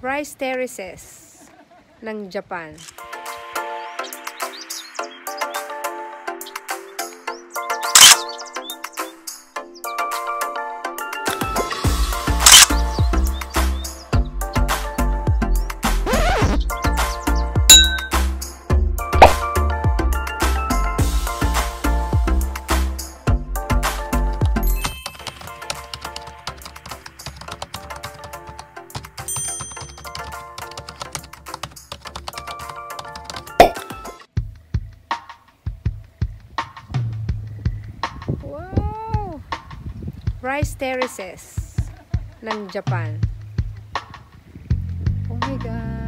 Rice terraces ng Japan. Rice terraces ng Japan. Oh my God!